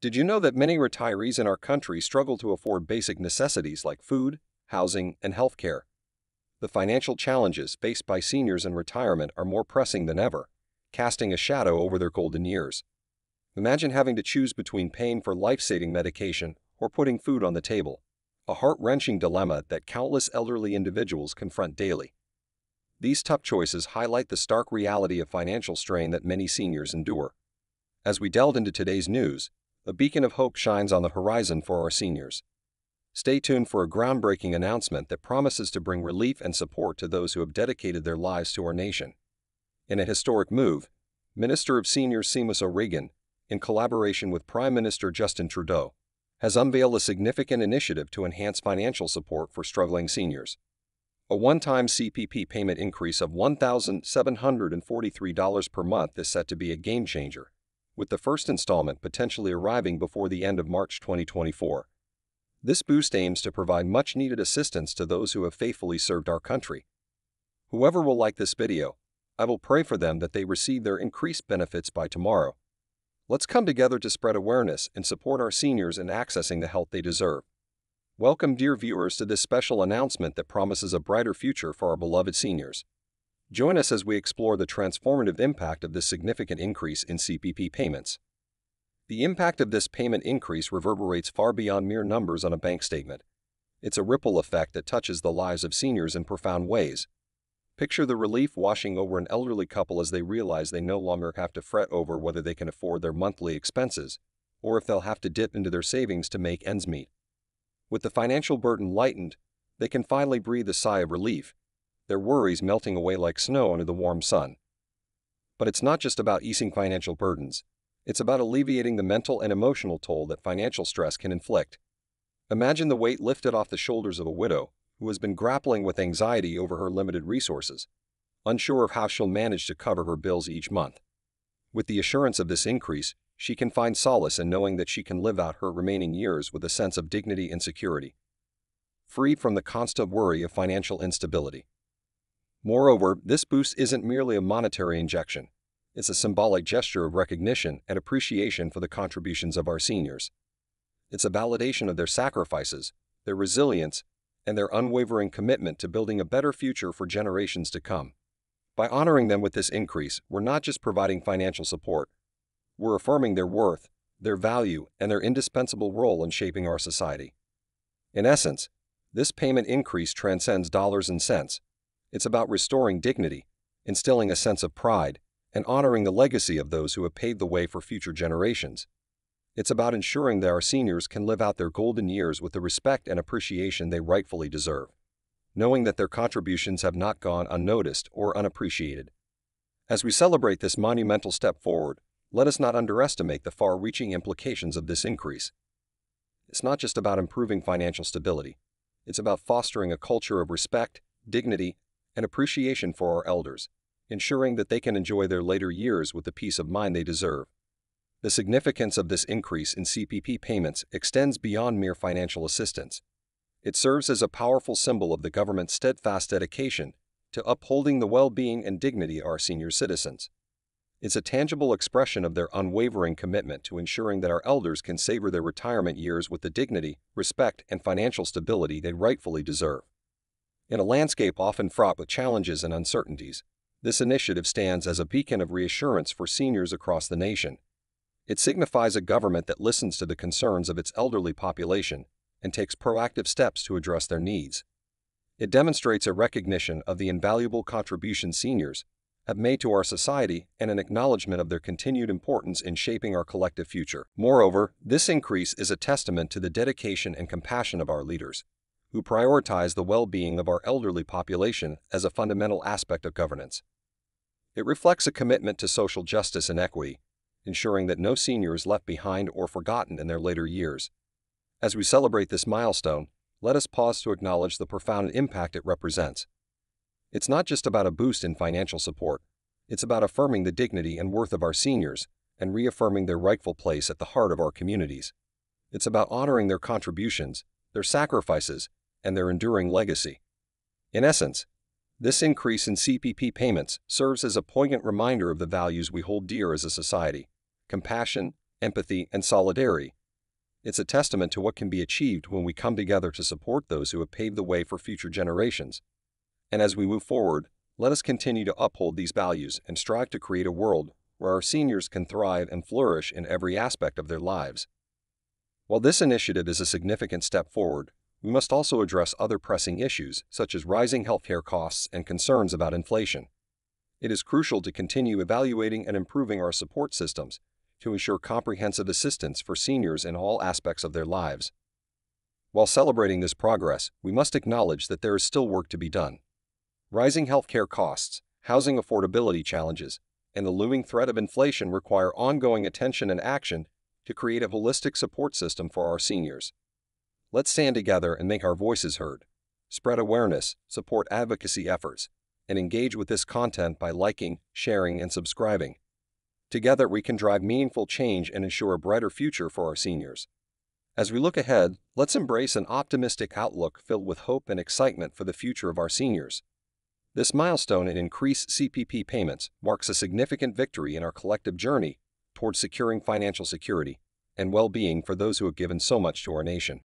Did you know that many retirees in our country struggle to afford basic necessities like food, housing, and health care? The financial challenges faced by seniors in retirement are more pressing than ever, casting a shadow over their golden years. Imagine having to choose between paying for life saving medication or putting food on the table, a heart wrenching dilemma that countless elderly individuals confront daily. These tough choices highlight the stark reality of financial strain that many seniors endure. As we delve into today's news, a beacon of hope shines on the horizon for our seniors. Stay tuned for a groundbreaking announcement that promises to bring relief and support to those who have dedicated their lives to our nation. In a historic move, Minister of Seniors Seamus O'Regan, in collaboration with Prime Minister Justin Trudeau, has unveiled a significant initiative to enhance financial support for struggling seniors. A one time CPP payment increase of $1,743 per month is set to be a game changer with the first installment potentially arriving before the end of March 2024. This boost aims to provide much needed assistance to those who have faithfully served our country. Whoever will like this video, I will pray for them that they receive their increased benefits by tomorrow. Let's come together to spread awareness and support our seniors in accessing the health they deserve. Welcome, dear viewers, to this special announcement that promises a brighter future for our beloved seniors. Join us as we explore the transformative impact of this significant increase in CPP payments. The impact of this payment increase reverberates far beyond mere numbers on a bank statement. It's a ripple effect that touches the lives of seniors in profound ways. Picture the relief washing over an elderly couple as they realize they no longer have to fret over whether they can afford their monthly expenses or if they'll have to dip into their savings to make ends meet. With the financial burden lightened, they can finally breathe a sigh of relief their worries melting away like snow under the warm sun. But it's not just about easing financial burdens, it's about alleviating the mental and emotional toll that financial stress can inflict. Imagine the weight lifted off the shoulders of a widow who has been grappling with anxiety over her limited resources, unsure of how she'll manage to cover her bills each month. With the assurance of this increase, she can find solace in knowing that she can live out her remaining years with a sense of dignity and security, free from the constant worry of financial instability. Moreover, this boost isn't merely a monetary injection. It's a symbolic gesture of recognition and appreciation for the contributions of our seniors. It's a validation of their sacrifices, their resilience, and their unwavering commitment to building a better future for generations to come. By honoring them with this increase, we're not just providing financial support, we're affirming their worth, their value, and their indispensable role in shaping our society. In essence, this payment increase transcends dollars and cents it's about restoring dignity, instilling a sense of pride, and honoring the legacy of those who have paved the way for future generations. It's about ensuring that our seniors can live out their golden years with the respect and appreciation they rightfully deserve, knowing that their contributions have not gone unnoticed or unappreciated. As we celebrate this monumental step forward, let us not underestimate the far reaching implications of this increase. It's not just about improving financial stability, it's about fostering a culture of respect, dignity, and appreciation for our elders, ensuring that they can enjoy their later years with the peace of mind they deserve. The significance of this increase in CPP payments extends beyond mere financial assistance. It serves as a powerful symbol of the government's steadfast dedication to upholding the well being and dignity of our senior citizens. It's a tangible expression of their unwavering commitment to ensuring that our elders can savor their retirement years with the dignity, respect, and financial stability they rightfully deserve. In a landscape often fraught with challenges and uncertainties, this initiative stands as a beacon of reassurance for seniors across the nation. It signifies a government that listens to the concerns of its elderly population and takes proactive steps to address their needs. It demonstrates a recognition of the invaluable contributions seniors have made to our society and an acknowledgement of their continued importance in shaping our collective future. Moreover, this increase is a testament to the dedication and compassion of our leaders, who prioritize the well being of our elderly population as a fundamental aspect of governance. It reflects a commitment to social justice and equity, ensuring that no senior is left behind or forgotten in their later years. As we celebrate this milestone, let us pause to acknowledge the profound impact it represents. It's not just about a boost in financial support, it's about affirming the dignity and worth of our seniors and reaffirming their rightful place at the heart of our communities. It's about honoring their contributions, their sacrifices, and their enduring legacy. In essence, this increase in CPP payments serves as a poignant reminder of the values we hold dear as a society compassion, empathy, and solidarity. It's a testament to what can be achieved when we come together to support those who have paved the way for future generations. And as we move forward, let us continue to uphold these values and strive to create a world where our seniors can thrive and flourish in every aspect of their lives. While this initiative is a significant step forward, we must also address other pressing issues such as rising healthcare costs and concerns about inflation. It is crucial to continue evaluating and improving our support systems to ensure comprehensive assistance for seniors in all aspects of their lives. While celebrating this progress, we must acknowledge that there is still work to be done. Rising healthcare costs, housing affordability challenges, and the looming threat of inflation require ongoing attention and action to create a holistic support system for our seniors. Let's stand together and make our voices heard, spread awareness, support advocacy efforts, and engage with this content by liking, sharing, and subscribing. Together, we can drive meaningful change and ensure a brighter future for our seniors. As we look ahead, let's embrace an optimistic outlook filled with hope and excitement for the future of our seniors. This milestone in increased CPP payments marks a significant victory in our collective journey towards securing financial security and well being for those who have given so much to our nation.